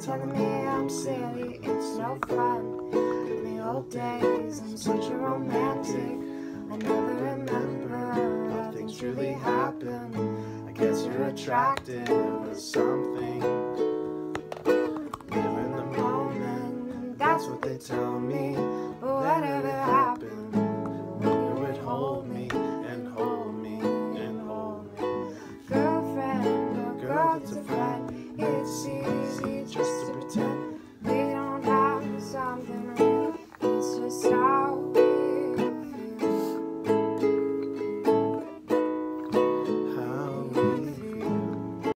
telling me I'm silly, it's no fun. In the old days, I'm such a romantic. I never remember how things really happen. I guess you're attracted or something. Live in the moment, that's what they tell me. But whatever happened, when you would hold me and hold me and hold me. Girlfriend, or girl that's a friend.